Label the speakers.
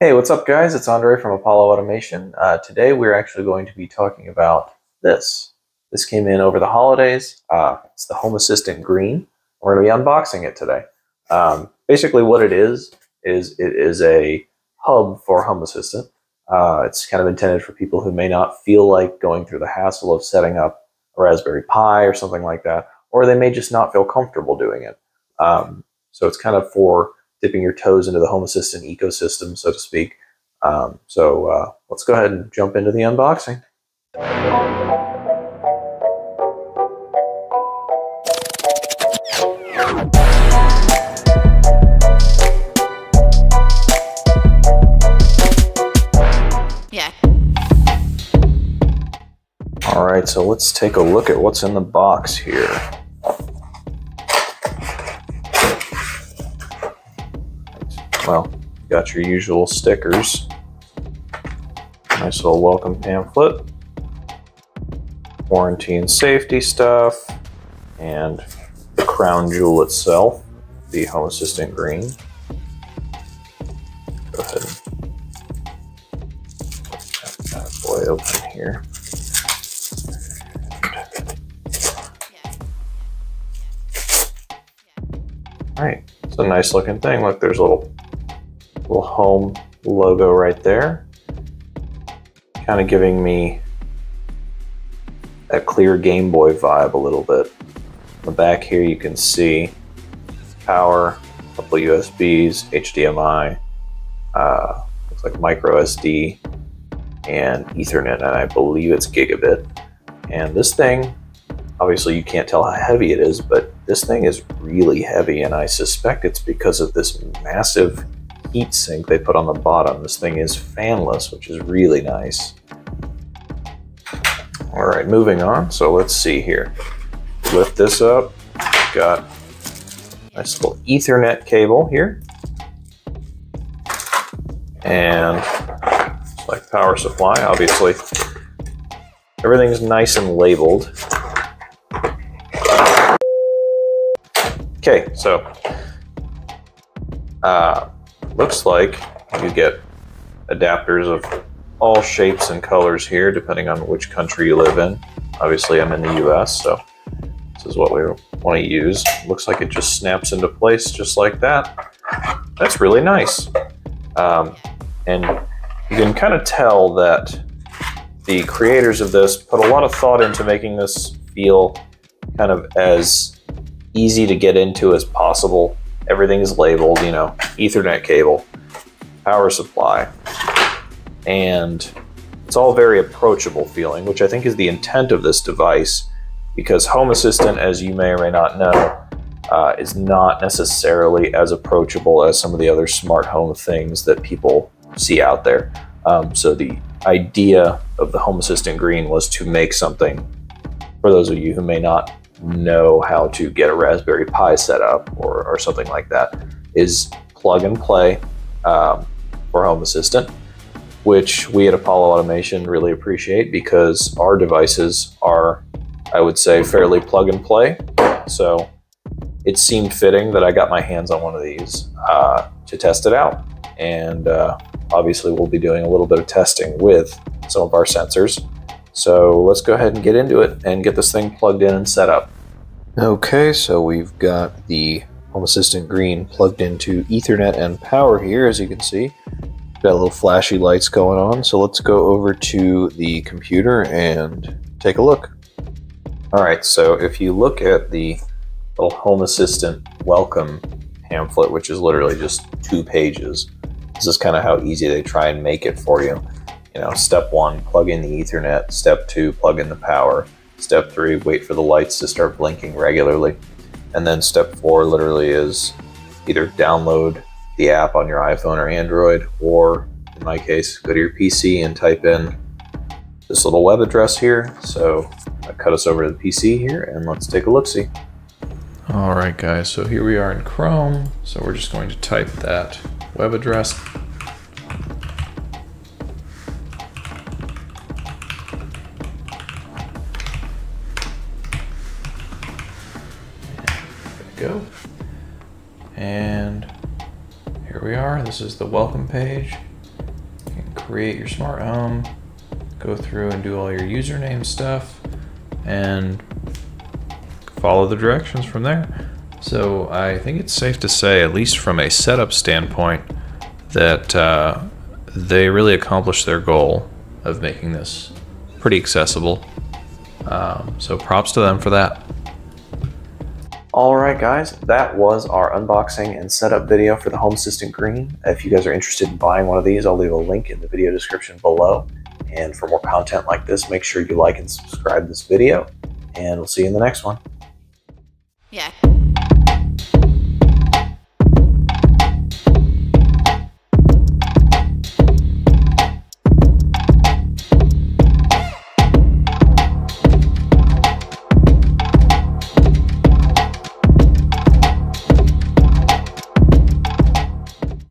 Speaker 1: Hey, what's up, guys? It's Andre from Apollo Automation. Uh, today, we're actually going to be talking about this. This came in over the holidays. Uh, it's the Home Assistant Green. We're going to be unboxing it today. Um, basically, what it is is it is a hub for Home Assistant. Uh, it's kind of intended for people who may not feel like going through the hassle of setting up a Raspberry Pi or something like that, or they may just not feel comfortable doing it. Um, so it's kind of for dipping your toes into the Home Assistant ecosystem, so to speak. Um, so uh, let's go ahead and jump into the unboxing.
Speaker 2: Yeah.
Speaker 1: All right, so let's take a look at what's in the box here. Well, got your usual stickers. Nice little welcome pamphlet. Quarantine safety stuff. And the crown jewel itself, the Home Assistant Green. Go ahead and put that boy open here. All right, it's a nice looking thing. Look, there's a little little home logo right there. Kind of giving me that clear Game Boy vibe a little bit. On the back here you can see power, couple USBs, HDMI, uh, looks like micro SD, and Ethernet, and I believe it's gigabit. And this thing, obviously you can't tell how heavy it is, but this thing is really heavy, and I suspect it's because of this massive heat sink they put on the bottom. This thing is fanless, which is really nice. All right, moving on. So let's see here. Lift this up. Got a nice little Ethernet cable here. And like power supply, obviously. Everything's nice and labeled. Okay, so uh, looks like you get adapters of all shapes and colors here, depending on which country you live in. Obviously, I'm in the US, so this is what we want to use. Looks like it just snaps into place just like that. That's really nice. Um, and you can kind of tell that the creators of this put a lot of thought into making this feel kind of as easy to get into as possible Everything is labeled, you know, Ethernet cable, power supply, and it's all very approachable feeling, which I think is the intent of this device because Home Assistant, as you may or may not know, uh, is not necessarily as approachable as some of the other smart home things that people see out there. Um, so the idea of the Home Assistant Green was to make something, for those of you who may not know how to get a Raspberry Pi set up or, or something like that is plug and play um, for Home Assistant, which we at Apollo Automation really appreciate because our devices are, I would say, fairly plug and play. So it seemed fitting that I got my hands on one of these uh, to test it out. And uh, obviously, we'll be doing a little bit of testing with some of our sensors. So let's go ahead and get into it and get this thing plugged in and set up. Okay, so we've got the Home Assistant Green plugged into Ethernet and power here, as you can see. Got little flashy lights going on, so let's go over to the computer and take a look. Alright, so if you look at the little Home Assistant welcome pamphlet, which is literally just two pages, this is kind of how easy they try and make it for you. You know, step one, plug in the Ethernet. Step two, plug in the power. Step three, wait for the lights to start blinking regularly. And then step four literally is either download the app on your iPhone or Android, or in my case, go to your PC and type in this little web address here. So I cut us over to the PC here and let's take a look see.
Speaker 3: All right, guys, so here we are in Chrome. So we're just going to type that web address go. And here we are. This is the welcome page.
Speaker 1: create your smart home, go through and do all your username stuff, and follow the directions from there. So I think it's safe to say, at least from a setup standpoint, that uh, they really accomplished their goal of making this pretty accessible. Um, so props to them for that.
Speaker 4: Alright guys, that was our unboxing and setup video for the Home Assistant Green. If you guys are interested in buying one of these, I'll leave a link in the video description below. And for more content like this, make sure you like and subscribe this video. And we'll see you in the next one.
Speaker 2: Yeah.